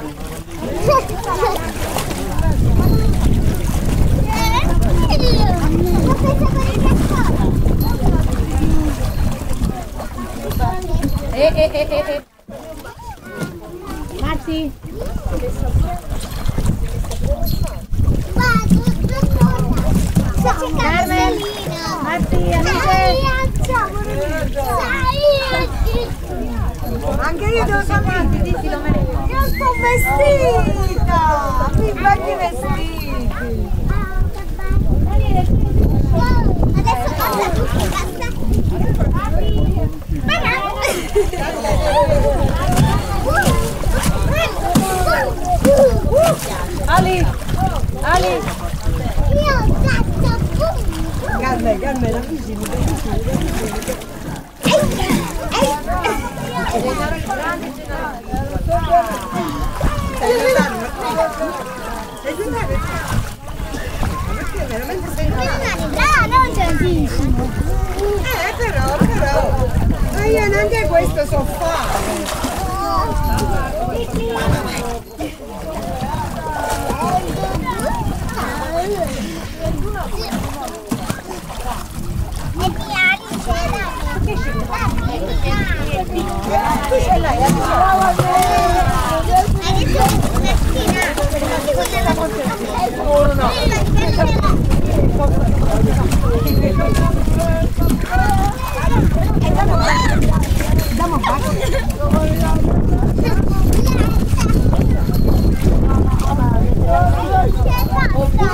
Eh, eh, eh, eh, eh. Marti? Anche io devo sapere, io sto vestita, mi bagni vestiti. Adesso passa tutti, basta. Ali! Ali! Io ho fatto boom. Carmen, Carmen, avvisimi, Sei giocare? Ma perché veramente Eh, però, però. Ma io neanche questo so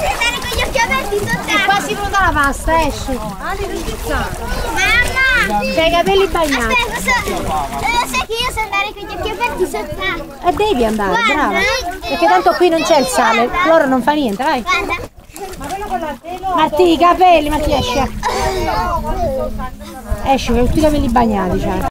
devi stare con gli occhi aperti sotto È quasi venuta la pasta, esci. Mamma! C'hai i capelli bagnati. Aspetta, so, eh, sai che io so andare con gli occhi aperti sotto E devi andare, Guarda. brava. Perché tanto qui non c'è il sale, loro non fa niente, vai. Guarda. Marti, i capelli, Marti esci. Esci, con tutti i capelli bagnati, cioè.